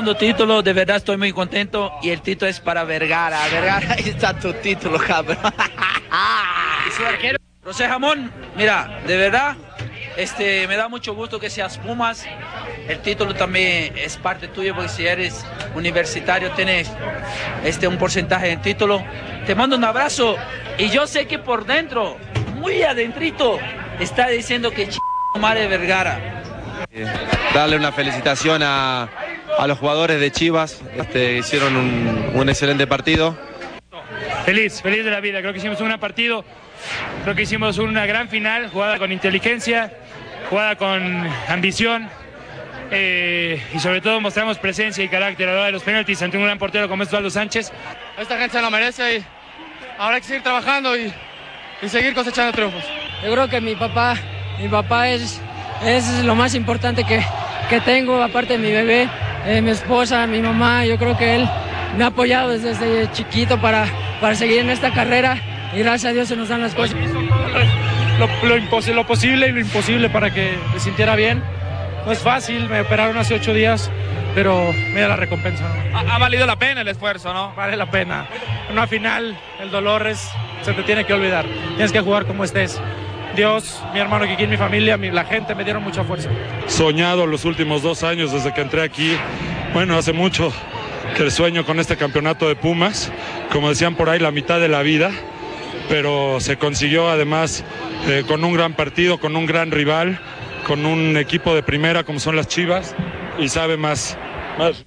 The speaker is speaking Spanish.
segundo título, de verdad estoy muy contento y el título es para Vergara. Vergara, ahí está tu título, cabrón. y su arquero, José Jamón, mira, de verdad, este, me da mucho gusto que seas Pumas. El título también es parte tuyo porque si eres universitario tienes este, un porcentaje de título. Te mando un abrazo y yo sé que por dentro, muy adentrito, está diciendo que ch... madre Vergara. darle una felicitación a, a los jugadores de Chivas, este, hicieron un, un, excelente partido. Feliz, feliz de la vida, creo que hicimos un gran partido, creo que hicimos una gran final, jugada con inteligencia, jugada con ambición eh, y sobre todo mostramos presencia y carácter a la hora de los penaltis ante un gran portero como es Eduardo Sánchez. Esta gente se lo merece y ahora hay que seguir trabajando y, y seguir cosechando triunfos. Yo creo que mi papá, mi papá es es lo más importante que, que tengo, aparte de mi bebé, eh, mi esposa, mi mamá. Yo creo que él me ha apoyado desde, desde chiquito para, para seguir en esta carrera y gracias a Dios se nos dan las cosas. Lo, lo, impos lo posible y lo imposible para que me sintiera bien. No es fácil, me operaron hace ocho días, pero mira la recompensa. ¿no? Ha, ha, valido la pena el esfuerzo, ¿no? Vale la pena. En una final, el dolor es, se te tiene que olvidar. Tienes que jugar como estés. Dios, mi hermano Kiki, mi familia, mi, la gente me dieron mucha fuerza. Soñado los últimos dos años desde que entré aquí. Bueno, hace mucho que sueño con este campeonato de Pumas, como decían por ahí, la mitad de la vida, pero se consiguió además eh, con un gran partido, con un gran rival, con un equipo de primera como son las Chivas y sabe más, más